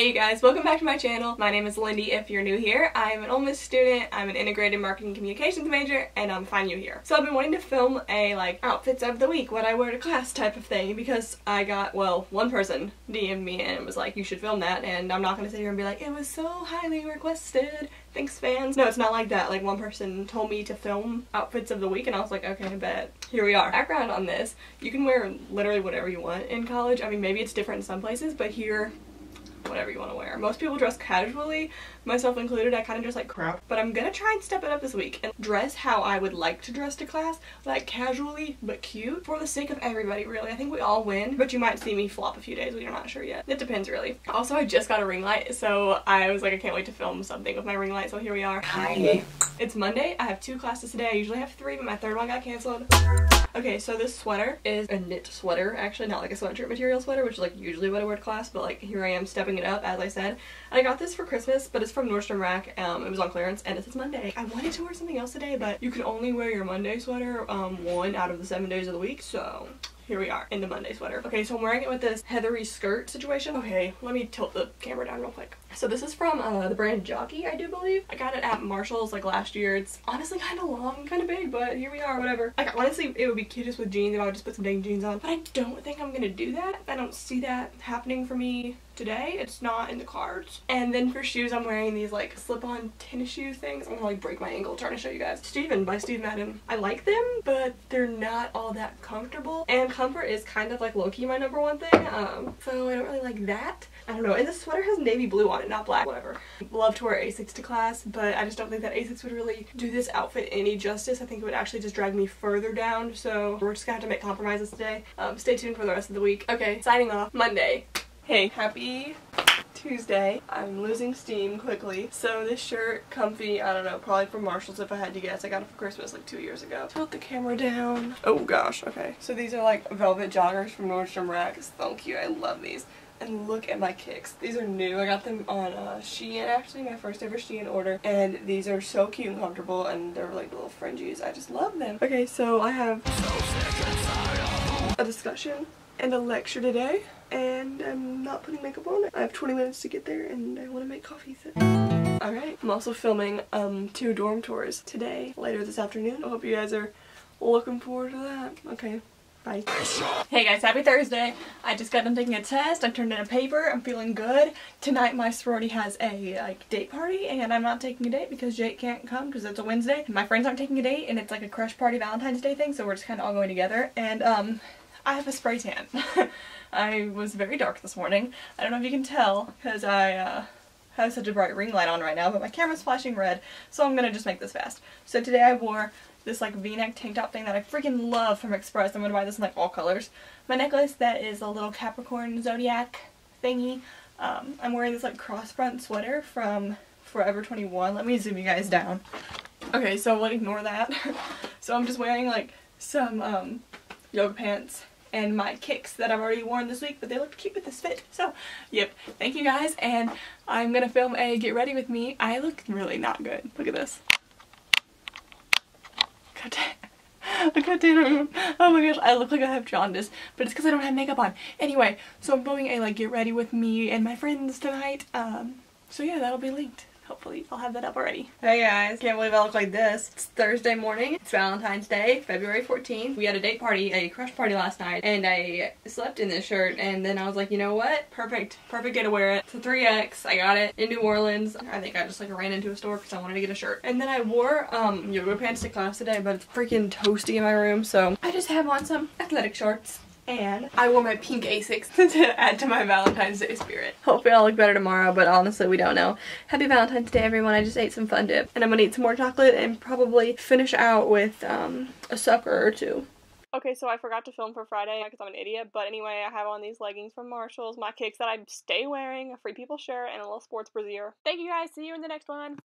Hey you guys, welcome back to my channel. My name is Lindy if you're new here. I'm an Ole Miss student, I'm an integrated marketing communications major, and I'm fine you here. So I've been wanting to film a like outfits of the week, what I wear to class type of thing because I got, well, one person DM'd me and was like, you should film that, and I'm not gonna sit here and be like, it was so highly requested. Thanks fans. No, it's not like that. Like one person told me to film outfits of the week and I was like, okay, I bet. Here we are. Background on this, you can wear literally whatever you want in college. I mean, maybe it's different in some places, but here whatever you want to wear. Most people dress casually, myself included. I kind of dress like crap, but I'm gonna try and step it up this week and dress how I would like to dress to class, like casually but cute, for the sake of everybody really. I think we all win, but you might see me flop a few days, we are not sure yet. It depends really. Also, I just got a ring light, so I was like, I can't wait to film something with my ring light, so here we are. Hi. It's Monday. I have two classes today. I usually have three, but my third one got canceled. Okay, so this sweater is a knit sweater, actually, not like a sweatshirt material sweater, which is like usually what I wear to class, but like here I am stepping it up, as I said. I got this for Christmas, but it's from Nordstrom Rack. Um, it was on clearance, and it says Monday. I wanted to wear something else today, but you can only wear your Monday sweater um, one out of the seven days of the week, so here we are in the Monday sweater. Okay, so I'm wearing it with this heathery skirt situation. Okay, let me tilt the camera down real quick. So this is from uh, the brand Jockey, I do believe. I got it at Marshall's like last year. It's honestly kind of long, kind of big, but here we are, whatever. Like honestly, it would be cutest with jeans if I would just put some dang jeans on. But I don't think I'm gonna do that. I don't see that happening for me today. It's not in the cards. And then for shoes, I'm wearing these like slip-on tennis shoe things. I'm gonna like break my ankle trying to show you guys. Steven by Steve Madden. I like them, but they're not all that comfortable. And comfort is kind of like low-key my number one thing. Um, so I don't really like that. I don't know. And the sweater has navy blue on not black. Whatever. Love to wear Asics to class, but I just don't think that Asics would really do this outfit any justice. I think it would actually just drag me further down. So we're just gonna have to make compromises today. Um, stay tuned for the rest of the week. Okay, signing off. Monday. Hey, happy Tuesday. I'm losing steam quickly. So this shirt, comfy, I don't know, probably from Marshalls if I had to guess. I got it for Christmas like two years ago. Tilt the camera down. Oh gosh, okay. So these are like velvet joggers from Nordstrom Rack. So cute. I love these. And look at my kicks. These are new. I got them on uh, Shein actually, my first ever Shein order. And these are so cute and comfortable and they're like little fringes. I just love them. Okay, so I have a discussion and a lecture today and I'm not putting makeup on. I have 20 minutes to get there and I want to make coffee. So. Alright, I'm also filming um, two dorm tours today, later this afternoon. I hope you guys are looking forward to that. Okay, Bye. Hey guys, happy Thursday. I just got done taking a test. I turned in a paper. I'm feeling good. Tonight my sorority has a like date party and I'm not taking a date because Jake can't come because it's a Wednesday. My friends aren't taking a date and it's like a crush party Valentine's Day thing so we're just kind of all going together. And um, I have a spray tan. I was very dark this morning. I don't know if you can tell because I uh, have such a bright ring light on right now, but my camera's flashing red, so I'm gonna just make this fast. So today I wore this like v-neck tank top thing that I freaking love from Express. I'm gonna buy this in like all colors. My necklace that is a little Capricorn zodiac thingy. Um, I'm wearing this like cross front sweater from Forever 21. Let me zoom you guys down. Okay, so we'll ignore that. so I'm just wearing like some um, yoga pants and my kicks that I've already worn this week, but they look cute with this fit. So, yep, thank you guys, and I'm gonna film a get ready with me. I look really not good. Look at this. God damn. Damn. Oh my gosh, I look like I have jaundice, but it's because I don't have makeup on. Anyway, so I'm filming a like get ready with me and my friends tonight. Um, so yeah, that'll be linked. Hopefully I'll have that up already. Hey guys, can't believe I look like this. It's Thursday morning. It's Valentine's Day, February 14th. We had a date party, a crush party last night, and I slept in this shirt, and then I was like, you know what? Perfect. Perfect day to wear it. It's a 3X. I got it in New Orleans. I think I just like ran into a store because I wanted to get a shirt. And then I wore um, yoga pants to class today, but it's freaking toasty in my room, so I just have on some athletic shorts and I wore my pink Asics to add to my Valentine's Day spirit. Hopefully I'll look better tomorrow, but honestly we don't know. Happy Valentine's Day everyone, I just ate some fun dip. And I'm gonna eat some more chocolate and probably finish out with um, a sucker or two. Okay, so I forgot to film for Friday because I'm an idiot, but anyway, I have on these leggings from Marshalls, my kicks that I stay wearing, a Free People shirt, and a little sports brassiere. Thank you guys, see you in the next one!